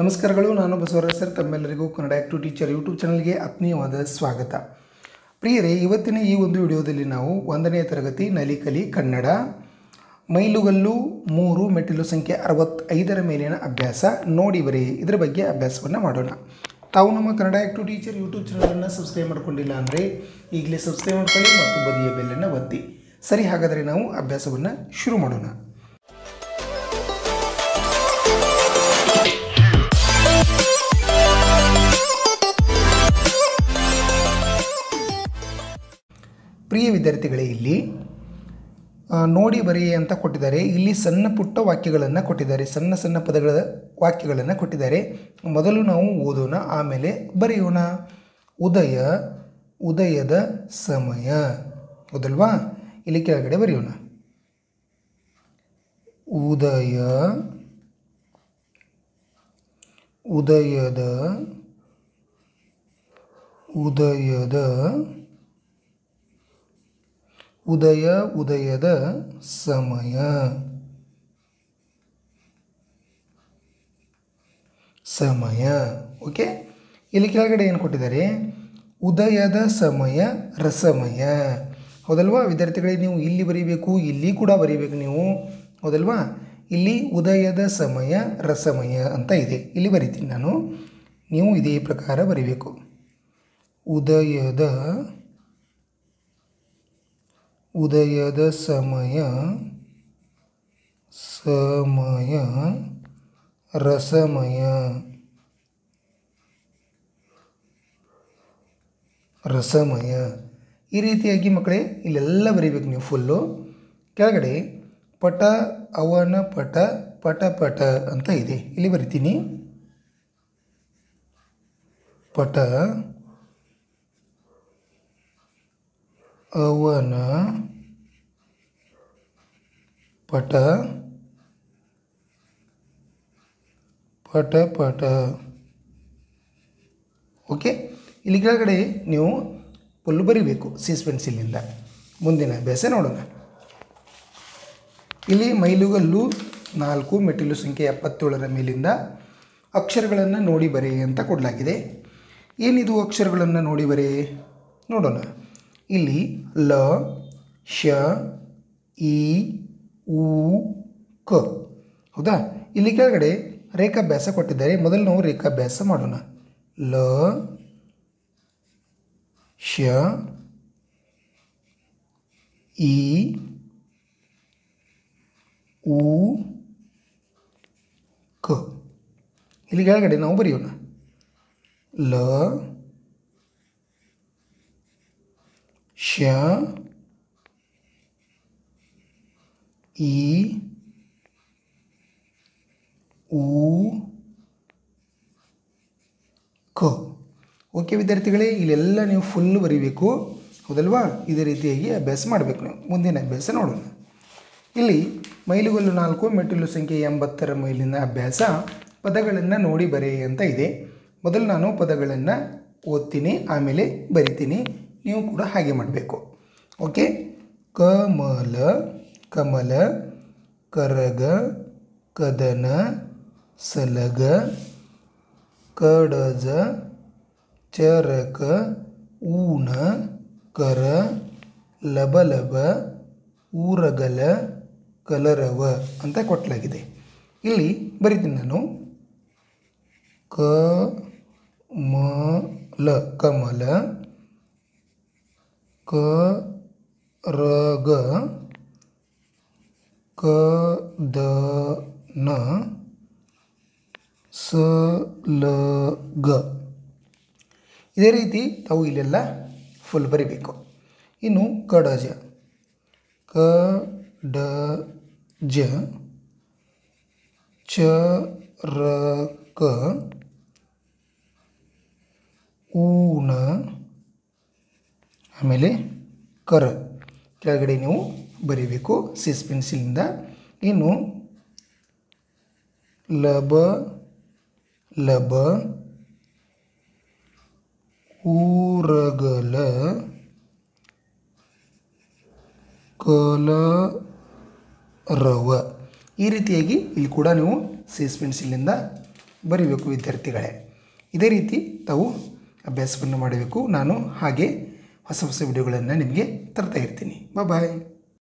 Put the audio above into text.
ನಮಸ್ಕಾರಗಳು, ನಾನು ಬಸವರಾಜ್ ಸರ್. ತಮ್ಮೆಲ್ಲರಿಗೂ ಕನ್ನಡ ಆ್ಯಕ್ಟಿವ್ ಟೀಚರ್ ಯೂಟ್ಯೂಬ್ ಚಾನಲ್ಗೆ ಆತ್ಮೀಯವಾದ ಸ್ವಾಗತ. ಪ್ರಿಯರೇ, ಇವತ್ತಿನ ಈ ಒಂದು ವಿಡಿಯೋದಲ್ಲಿ ನಾವು ಒಂದನೇ ತರಗತಿ ನಲಿಕಲಿ ಕನ್ನಡ, ಮೈಲುಗಲ್ಲು ಮೂರು, ಮೆಟ್ಟಿಲು ಸಂಖ್ಯೆ ಅರವತ್ತೈದರ ಮೇಲಿನ ಅಭ್ಯಾಸ ನೋಡಿ ಬರೀ ಇದರ ಬಗ್ಗೆ ಅಭ್ಯಾಸವನ್ನು ಮಾಡೋಣ. ತಾವು ನಮ್ಮ ಕನ್ನಡ ಆ್ಯಕ್ಟಿವ್ ಟೀಚರ್ ಯೂಟ್ಯೂಬ್ ಚಾನಲನ್ನು ಸಬ್ಸ್ಕ್ರೈಬ್ ಮಾಡ್ಕೊಂಡಿಲ್ಲ ಅಂದರೆ ಈಗಲೇ ಸಬ್ಸ್ಕ್ರೈಬ್ ಮಾಡ್ಕೊಳ್ಳಿ ಮತ್ತು ಬದಿಯ ಬೆಲ್ಲನ್ನು ಒತ್ತಿ. ಸರಿ, ಹಾಗಾದರೆ ನಾವು ಅಭ್ಯಾಸವನ್ನು ಶುರು ಮಾಡೋಣ. ವಿದ್ಯಾರ್ಥಿಗಳೇ ಇಲ್ಲಿ ನೋಡಿ ಬರಿ ಅಂತ ಕೊಟ್ಟಿದ್ದಾರೆ. ಇಲ್ಲಿ ಸಣ್ಣ ಪುಟ್ಟ ವಾಕ್ಯಗಳನ್ನು ಕೊಟ್ಟಿದ್ದಾರೆ. ಸಣ್ಣ ಸಣ್ಣ ಪದಗಳ ವಾಕ್ಯಗಳನ್ನು ಕೊಟ್ಟಿದ್ದಾರೆ. ಮೊದಲು ನಾವು ಓದೋಣ, ಆಮೇಲೆ ಬರೆಯೋಣ. ಉದಯ, ಉದಯದ ಸಮಯ. ಹೌದಲ್ವಾ ಇಲ್ಲಿ ಕೆಳಗಡೆ ಬರೆಯೋಣ. ಉದಯ, ಉದಯದ ಉದಯದ ಉದಯ ಉದಯದ ಸಮಯ. ಸಮಯ. ಓಕೆ? ಇಲ್ಲಿ ಕೆಳಗಡೆ ಏನು ಕೊಟ್ಟಿದ್ದಾರೆ? ಉದಯದ ಸಮಯ, ರಸಮಯ. ಹೌದಲ್ವಾ? ವಿದ್ಯಾರ್ಥಿಗಳಿಗೆ ನೀವು ಇಲ್ಲಿ ಬರೀಬೇಕು, ಇಲ್ಲಿ ಕೂಡ ಬರೀಬೇಕು ನೀವು. ಹೌದಲ್ವಾ? ಇಲ್ಲಿ ಉದಯದ ಸಮಯ, ರಸಮಯ ಅಂತ ಇದೆ. ಇಲ್ಲಿ ಬರಿತೀನಿ ನಾನು. ನೀವು ಇದೇ ಪ್ರಕಾರ ಬರೀಬೇಕು. ಉದಯದ ಉದಯದ ಸಮಯ ಸಮಯ, ರಸಮಯ. ರಸಮಯ. ಈ ರೀತಿಯಾಗಿ ಮಕ್ಕಳೇ, ಇಲ್ಲೆಲ್ಲ ಬರೀಬೇಕು ನೀವು ಫುಲ್ಲು ಕೆಳಗಡೆ ಪಟ, ಅವನ ಪಟ ಪಟ ಪಟ ಅಂತ ಇದೆ. ಇಲ್ಲಿ ಬರಿತೀನಿ. ಪಟ ಅವನ ಪಟ ಪಟ ಪಟ. ಓಕೆ? ಇಲ್ಲಿ ಕೆಳಗಡೆ ನೀವು ಪುಲ್ಲು ಬರಿಬೇಕು, ಸೀಸ್ ಪೆನ್ಸಿಲಿಂದ. ಮುಂದಿನ ಅಭ್ಯಾಸ ನೋಡೋಣ. ಇಲ್ಲಿ ಮೈಲುಗಲ್ಲು ನಾಲ್ಕು, ಮೆಟ್ಟಿಲು ಸಂಖ್ಯೆ ಎಪ್ಪತ್ತೇಳರ ಮೇಲಿಂದ ಅಕ್ಷರಗಳನ್ನು ನೋಡಿ ಬರೆ ಅಂತ ಕೊಡಲಾಗಿದೆ. ಏನಿದು ಅಕ್ಷರಗಳನ್ನು ನೋಡಿ ಬರೆ? ನೋಡೋಣ. ಇಲ್ಲಿ ಲ, ಶ, ಇ, ಉ, ಕ. ಹೌದಾ? ಇಲ್ಲಿ ಕೆಳಗಡೆ ರೇಖಾಭ್ಯಾಸ ಕೊಟ್ಟಿದ್ದಾರೆ. ಮೊದಲು ನಾವು ರೇಖಾಭ್ಯಾಸ ಮಾಡೋಣ. ಲ, ಶ, ಇ, ಉ, ಕ. ಇಲ್ಲಿ ಕೆಳಗಡೆ ನಾವು ಬರೆಯೋಣ. ಲ ಶ ಇ ಉ, ಕ. ಓಕೆ ವಿದ್ಯಾರ್ಥಿಗಳೇ, ಇಲ್ಲೆಲ್ಲ ನೀವು ಫುಲ್ ಬರೀಬೇಕು. ಹೌದಲ್ವಾ? ಇದೇ ರೀತಿಯಾಗಿ ಅಭ್ಯಾಸ ಮಾಡಬೇಕು ನೀವು. ಮುಂದಿನ ಅಭ್ಯಾಸ ನೋಡೋಣ. ಇಲ್ಲಿ ಮೈಲುಗಲ್ಲು ನಾಲ್ಕು, ಮೆಟ್ಟಿಲು ಸಂಖ್ಯೆ ಎಂಬತ್ತರ ಮೈಲಿನ ಅಭ್ಯಾಸ. ಪದಗಳನ್ನು ನೋಡಿ ಬರೆ ಅಂತ ಇದೆ. ಮೊದಲು ನಾನು ಪದಗಳನ್ನು ಓದ್ತೀನಿ, ಆಮೇಲೆ ಬರಿತೀನಿ. ನೀವು ಕೂಡ ಹಾಗೆ ಮಾಡಬೇಕು. ಓಕೆ ಕಮಲ ಕಮಲ, ಕರಗ, ಕದನ, ಸಲಗ, ಕಡಜ, ಚರಕ ಊಣ ಕರ, ಲಬಲಬ, ಊರಗಲ, ಕಲರವ ಅಂತ ಕೊಟ್ಟಲಾಗಿದೆ ಇಲ್ಲಿ ಬರೀತೀನಿ ನಾನು. ಕ, ಮ, ಲ, ಕಮಲ ಕ, ರ, ಗ, ಕ, ದ, ನ, ಸ, ಲ, ಗ. ಇದೇ ರೀತಿ ತಾವು ಇಲ್ಲೆಲ್ಲ ಫುಲ್ ಬರಿಬೇಕು. ಇನ್ನು ಕಡಜ. ಕ ಡ ಜ ಚ, ರ, ಕ ಊನ ಆಮೇಲೆ ಕರ. ಕೆಳಗಡೆ ನೀವು ಬರೀಬೇಕು ಸಿಸ್ ಪೆನ್ಸಿಲಿಂದ. ಇನ್ನು ಲಬ ಲಬ ಊರಗಲ ಕಲ ರವ ಈ ರೀತಿಯಾಗಿ ಇಲ್ಲಿ ಕೂಡ ನೀವು ಸೀಸ್ ಪೆನ್ಸಿಲಿಂದ ಬರೀಬೇಕು ವಿದ್ಯಾರ್ಥಿಗಳೇ. ಇದೇ ರೀತಿ ತಾವು ಅಭ್ಯಾಸವನ್ನು ಮಾಡಬೇಕು. ನಾನು ಹಾಗೆ ಹೊಸ ಹೊಸ ವಿಡಿಯೋಗಳನ್ನು ನಿಮಗೆ ತರ್ತಾ ಇರ್ತೀನಿ. ಬಾಯ್